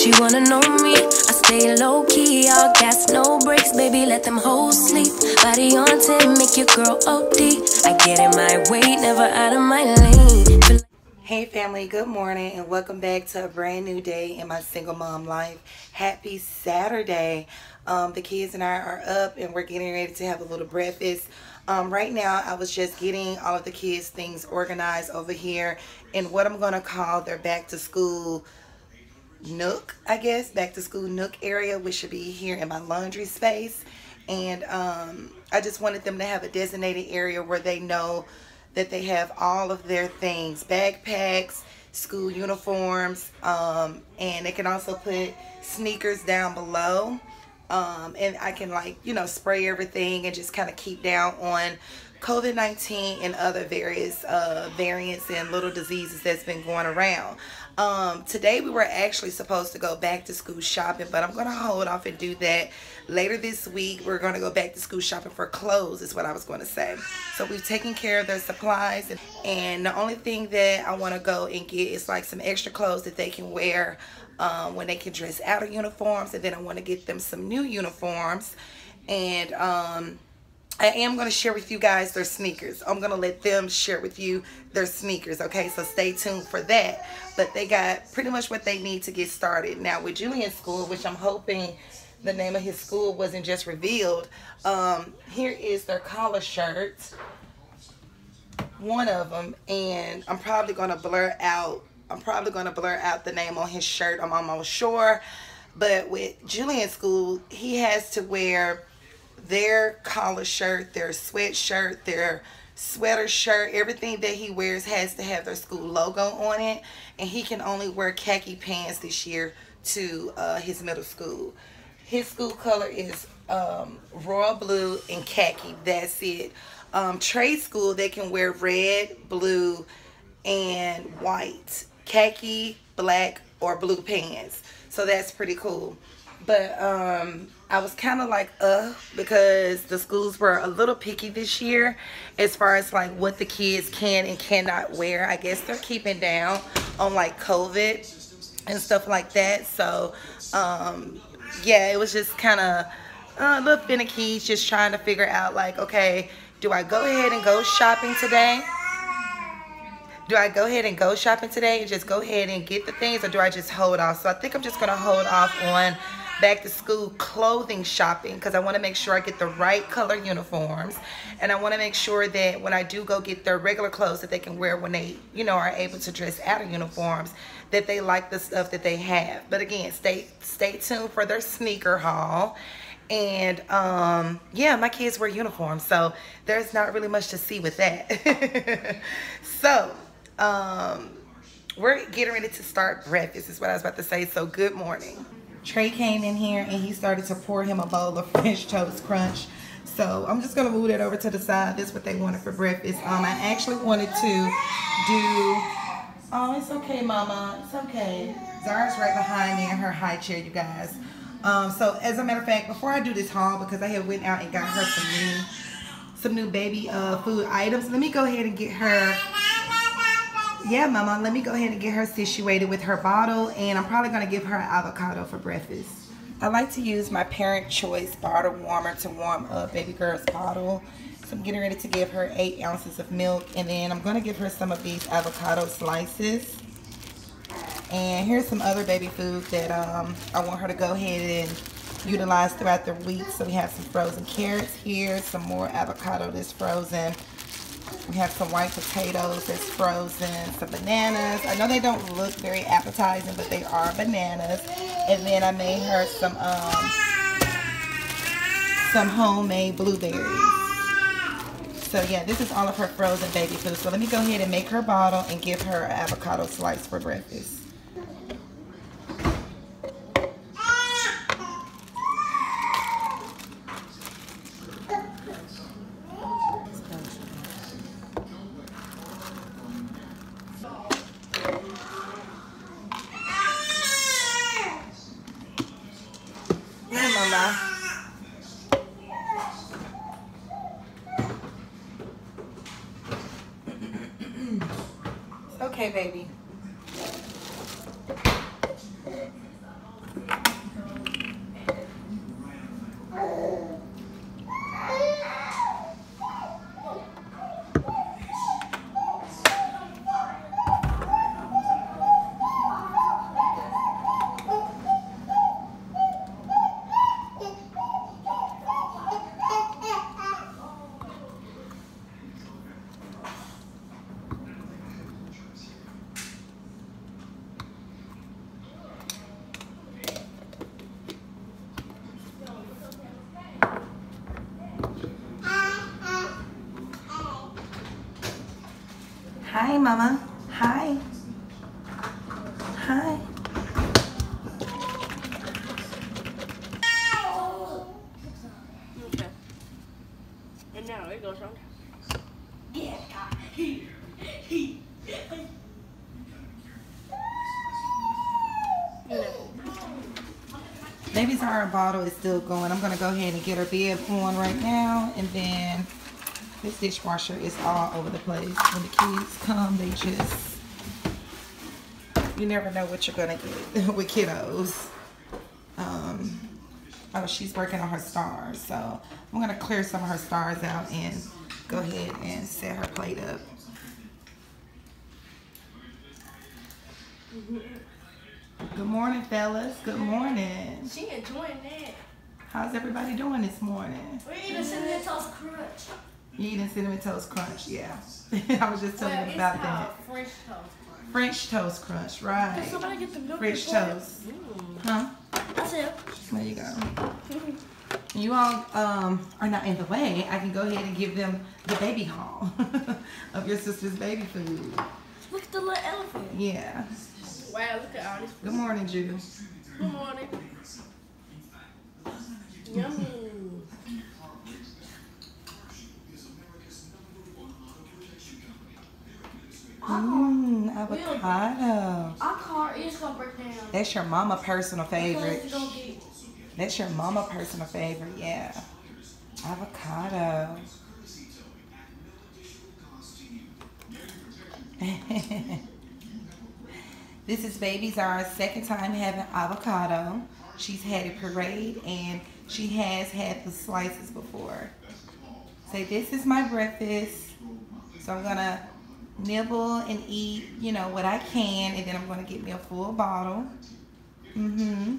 She wanna know me. I stay low key, all gas, no brakes, baby. Let them hoes sleep. Body on 10, make your girl OD. I get in my way, never out of my lane. Hey family, good morning and welcome back to a brand new day in my single mom life. Happy Saturday. Um, the kids and I are up and we're getting ready to have a little breakfast. Um, right now, I was just getting all of the kids' things organized over here in what I'm going to call their back to school nook, I guess, back to school nook area, which should be here in my laundry space. And um, I just wanted them to have a designated area where they know that they have all of their things, backpacks, school uniforms, um, and they can also put sneakers down below. Um, and I can like, you know, spray everything and just kind of keep down on COVID-19 and other various uh, variants and little diseases that's been going around. Um, today we were actually supposed to go back to school shopping, but I'm going to hold off and do that later this week. We're going to go back to school shopping for clothes is what I was going to say. So we've taken care of their supplies and, and the only thing that I want to go and get is like some extra clothes that they can wear um, when they can dress out of uniforms and then I want to get them some new uniforms and um, I am going to share with you guys their sneakers. I'm going to let them share with you their sneakers, okay? So stay tuned for that. But they got pretty much what they need to get started. Now, with Julian's school, which I'm hoping the name of his school wasn't just revealed, um, here is their collar shirts. One of them. And I'm probably going to blur out, I'm probably going to blur out the name on his shirt. I'm almost sure. But with Julian's school, he has to wear their collar shirt, their sweatshirt, their sweater shirt, everything that he wears has to have their school logo on it. And he can only wear khaki pants this year to uh, his middle school. His school color is um, royal blue and khaki. That's it. Um, Trey's school, they can wear red, blue, and white. Khaki, black, or blue pants. So that's pretty cool. But um, I was kind of like, uh, because the schools were a little picky this year as far as like what the kids can and cannot wear. I guess they're keeping down on like COVID and stuff like that. So, um, yeah, it was just kind of uh, a little finicky, just trying to figure out like, okay, do I go ahead and go shopping today? Do I go ahead and go shopping today and just go ahead and get the things or do I just hold off? So I think I'm just going to hold off on back to school clothing shopping because I want to make sure I get the right color uniforms. And I want to make sure that when I do go get their regular clothes that they can wear when they you know are able to dress out of uniforms that they like the stuff that they have. But again stay stay tuned for their sneaker haul. And um yeah my kids wear uniforms so there's not really much to see with that. So um we're getting ready to start breakfast is what I was about to say so good morning Trey came in here and he started to pour him a bowl of French toast crunch. So I'm just gonna move that over to the side. This is what they wanted for breakfast. Um, I actually wanted to do, oh, it's okay, mama, it's okay. Zara's right behind me in her high chair, you guys. Um, so as a matter of fact, before I do this haul, because I have went out and got her some new, some new baby uh, food items, let me go ahead and get her yeah, Mama, let me go ahead and get her situated with her bottle, and I'm probably going to give her avocado for breakfast. I like to use my Parent Choice bottle warmer to warm up baby girl's bottle. So I'm getting ready to give her 8 ounces of milk, and then I'm going to give her some of these avocado slices. And here's some other baby food that um, I want her to go ahead and utilize throughout the week. So we have some frozen carrots here, some more avocado that's frozen. We have some white potatoes that's frozen, some bananas. I know they don't look very appetizing, but they are bananas. And then I made her some um, some homemade blueberries. So yeah, this is all of her frozen baby food. So let me go ahead and make her bottle and give her an avocado slice for breakfast. Okay, baby. Hi, Mama. Hi. Hi. Okay. And now it goes on. Baby Zara bottle is still going. I'm gonna go ahead and get her bed on right now, and then this dishwasher is all over the place. When the kids come, they just you never know what you're gonna get with kiddos. Um, oh, she's working on her stars, so I'm gonna clear some of her stars out and go ahead and set her plate up. Good morning, fellas. Good morning. She enjoying that. How's everybody doing this morning? We're eating cinnamon toast crunch. You eating cinnamon toast crunch? Yeah. I was just telling Well, it's about that. French toast crunch. French toast crunch, Can right? somebody get the milk? French toast. Mm. Huh? That's it. There you go. You all um, are not in the way. I can go ahead and give them the baby haul of your sister's baby food. Look at the little elephant. Yeah. Wow, look at all this. Good morning, Jude. Good morning. Yummy. Mmm, avocado. Our car is gonna break down. That's your mama personal favorite. it's gonna get That's your mama personal favorite, yeah. Avocado. this is baby Zara's second time having avocado. She's had a puree and she has had the slices before. Say, this is my breakfast. So I'm gonna nibble and eat, you know, what I can, and then I'm gonna get me a full bottle. Mm-hmm.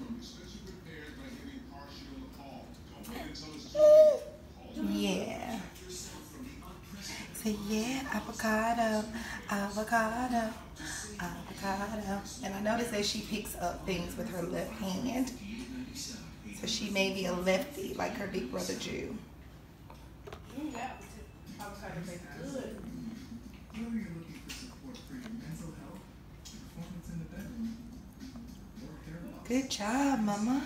Yeah. Say yeah, avocado, avocado, avocado. And I noticed that she picks up things with her left hand. So she may be a lefty like her big brother Jew. That good. Whether you're looking for support for your mental health, performance in the bedroom, or therapy, Good job, mama.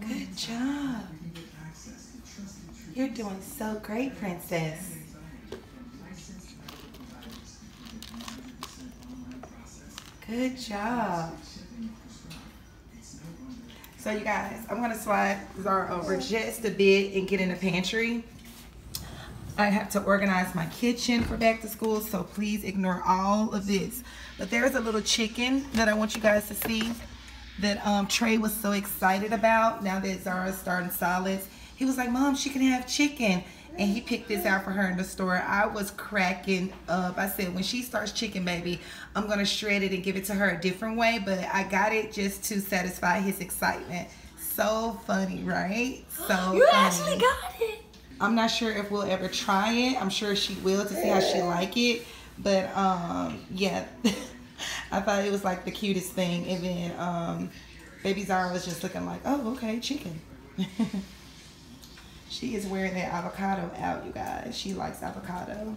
Good job. you can get access to trusted treatment You're doing so great, princess. anxiety from licensed medical providers with a 100% online process. Good job. Shipping and prescribed. It's no wonder So you guys, I'm gonna slide Zara over just a bit and get in the pantry. I have to organize my kitchen for back to school, so please ignore all of this. But there's a little chicken that I want you guys to see that um, Trey was so excited about now that Zara's starting solids. He was like, Mom, she can have chicken. And he picked this out for her in the store. I was cracking up. I said, when she starts chicken, baby, I'm going to shred it and give it to her a different way. But I got it just to satisfy his excitement. So funny, right? So You funny. actually got it. I'm not sure if we'll ever try it. I'm sure she will to see how she like it. But um, yeah, I thought it was like the cutest thing. And then um, baby Zara was just looking like, oh, okay, chicken. she is wearing that avocado out, you guys. She likes avocado.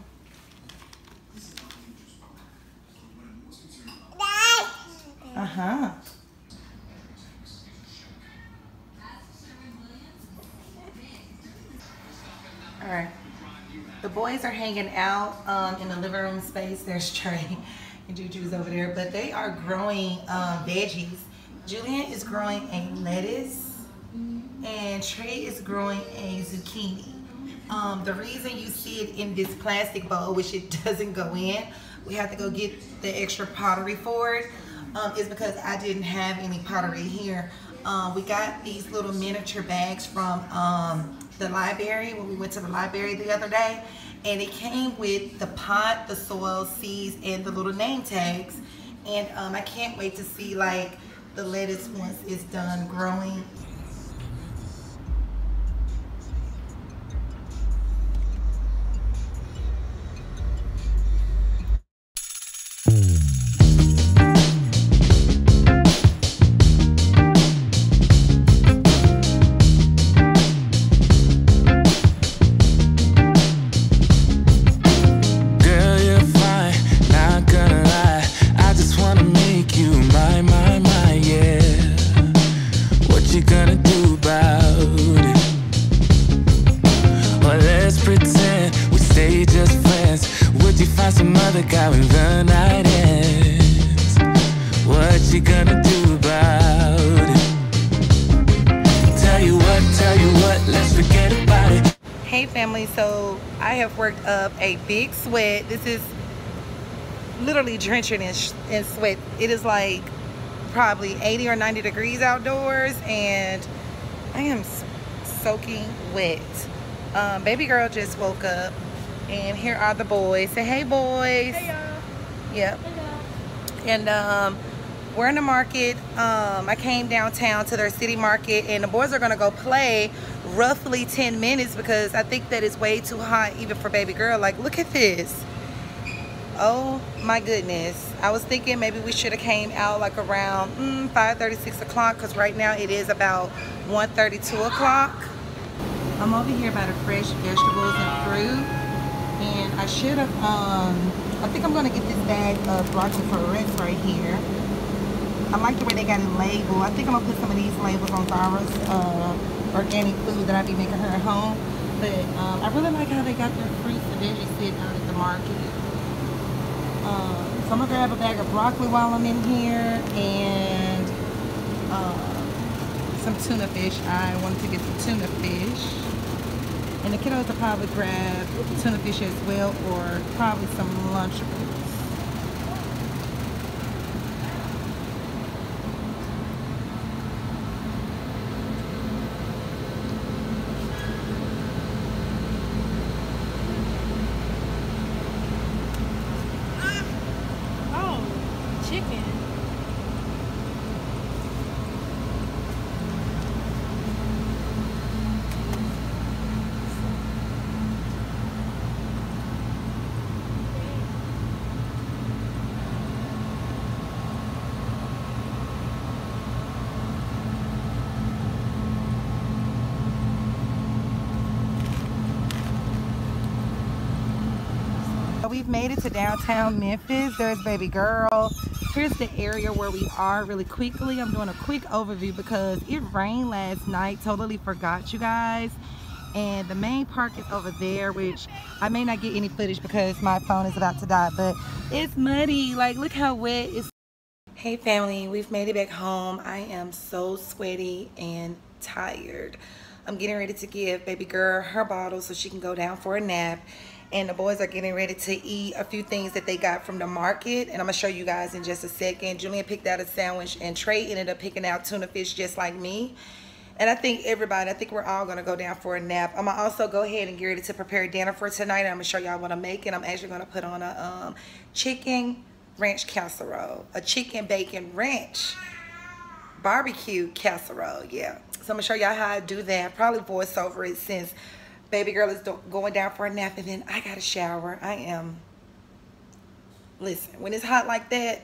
Uh boys are hanging out um, in the living room space. There's Trey and Juju's over there, but they are growing um, veggies. Julian is growing a lettuce, and Trey is growing a zucchini. Um, the reason you see it in this plastic bowl, which it doesn't go in, we have to go get the extra pottery for it um, is because I didn't have any pottery here. Um, we got these little miniature bags from um, the library when we went to the library the other day and it came with the pot, the soil, seeds, and the little name tags. And um, I can't wait to see like the lettuce once it's done growing. Stay just friends. Would you find some other guy when the night ends? What you gonna do about it? Tell you what, tell you what, let's forget about it. Hey family, so I have worked up a big sweat. This is literally drenching in, in sweat. It is like probably 80 or 90 degrees outdoors and I am soaking wet. Um, baby girl just woke up and here are the boys. Say hey boys. Hey y'all. Yep. Hey, And um, we're in the market. Um, I came downtown to their city market, and the boys are gonna go play roughly 10 minutes because I think that is way too hot even for baby girl. Like, look at this. Oh my goodness. I was thinking maybe we should have came out like around mm, 5 6 o'clock because right now it is about 1 2 o'clock. I'm over here by the fresh vegetables and fruit. Should have, um, I think I'm going to get this bag of broccoli for Rex right here. I like the way they got it labeled. I think I'm going to put some of these labels on Zara's uh, organic food that I be making her at home. But um, I really like how they got their fruits and veggies sitting out at the market. Um, so I'm going to grab a bag of broccoli while I'm in here and uh, some tuna fish. I wanted to get the tuna fish. And the kiddos will probably grab tuna fish as well or probably some Lunchables. Oh, chicken. We've made it to downtown Memphis. There's baby girl. Here's the area where we are really quickly. I'm doing a quick overview because it rained last night. Totally forgot you guys. And the main park is over there, which I may not get any footage because my phone is about to die, but it's muddy. Like, look how wet it's. Hey family, we've made it back home. I am so sweaty and tired. I'm getting ready to give baby girl her bottle so she can go down for a nap. And the boys are getting ready to eat a few things that they got from the market. And I'm gonna show you guys in just a second. Julian picked out a sandwich and Trey ended up picking out tuna fish just like me. And I think everybody, I think we're all gonna go down for a nap. I'm gonna also go ahead and get ready to prepare dinner for tonight. I'm gonna show y'all what I'm making. I'm actually gonna put on a um, chicken ranch casserole, a chicken bacon ranch barbecue casserole. Yeah. So I'm gonna show y'all how I do that. Probably voice over it since baby girl is going down for a nap and then I got to shower. I am. Listen, when it's hot like that,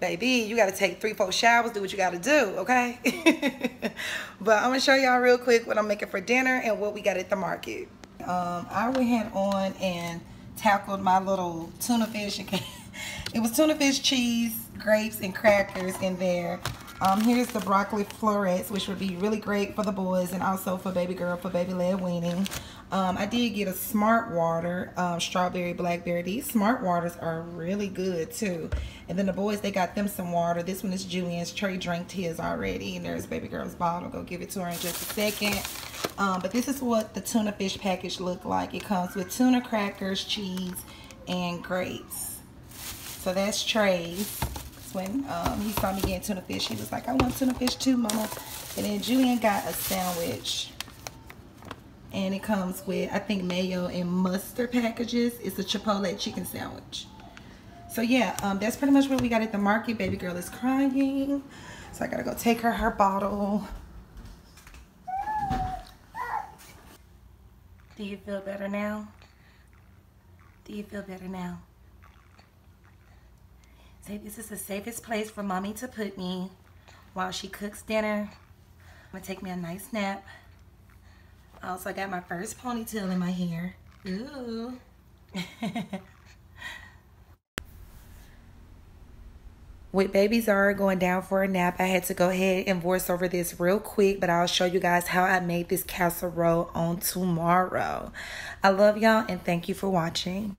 baby, you got to take three, four showers, do what you got to do, okay? but I'm going to show y'all real quick what I'm making for dinner and what we got at the market. Um, I went on and tackled my little tuna fish. it was tuna fish, cheese, grapes, and crackers in there. Um, here's the broccoli florets, which would be really great for the boys and also for baby girl for baby led weaning. Um, I did get a Smart Water, um, strawberry, blackberry. These Smart Waters are really good too. And then the boys, they got them some water. This one is Julian's. Trey drank his already. And there's baby girl's bottle. Go give it to her in just a second. Um, but this is what the tuna fish package looked like. It comes with tuna crackers, cheese, and grapes. So that's Trey's. When um, he saw me getting tuna fish, he was like, I want tuna fish too, mama. And then Julian got a sandwich. And it comes with, I think, mayo and mustard packages. It's a Chipotle chicken sandwich. So yeah, um, that's pretty much what we got at the market. Baby girl is crying. So I gotta go take her her bottle. Do you feel better now? Do you feel better now? Say this is the safest place for mommy to put me while she cooks dinner. I'm gonna take me a nice nap. I also got my first ponytail in my hair. Ooh. With baby Zara going down for a nap, I had to go ahead and voice over this real quick, but I'll show you guys how I made this casserole on tomorrow. I love y'all and thank you for watching.